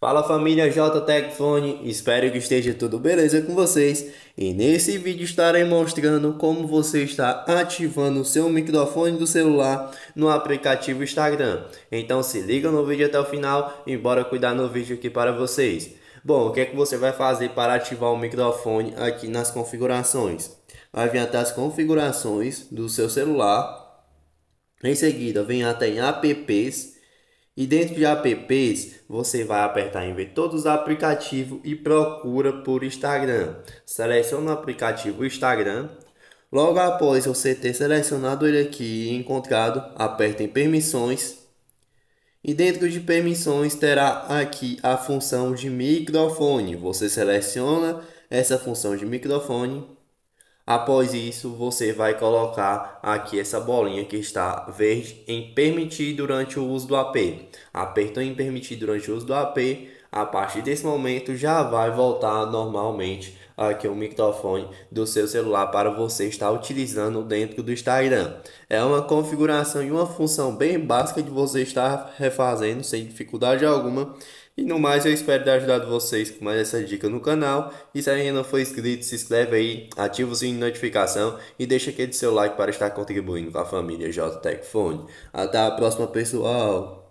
Fala família J Fone, espero que esteja tudo beleza com vocês e nesse vídeo estarei mostrando como você está ativando o seu microfone do celular no aplicativo Instagram. Então se liga no vídeo até o final e bora cuidar no vídeo aqui para vocês. Bom, o que é que você vai fazer para ativar o microfone aqui nas configurações? Vai vir até as configurações do seu celular, em seguida vem até em apps e dentro de apps, você vai apertar em ver todos os aplicativos e procura por Instagram. Seleciona o aplicativo Instagram. Logo após você ter selecionado ele aqui e encontrado, aperta em permissões. E dentro de permissões terá aqui a função de microfone. Você seleciona essa função de microfone Após isso, você vai colocar aqui essa bolinha que está verde em permitir durante o uso do AP. Apertou em permitir durante o uso do AP, a partir desse momento já vai voltar normalmente aqui o microfone do seu celular para você estar utilizando dentro do Instagram. É uma configuração e uma função bem básica de você estar refazendo sem dificuldade alguma e no mais, eu espero ter ajudado vocês com mais essa dica no canal. E se ainda não for inscrito, se inscreve aí, ativa o sininho de notificação e deixa aquele seu like para estar contribuindo com a família J Tech Phone. Até a próxima, pessoal!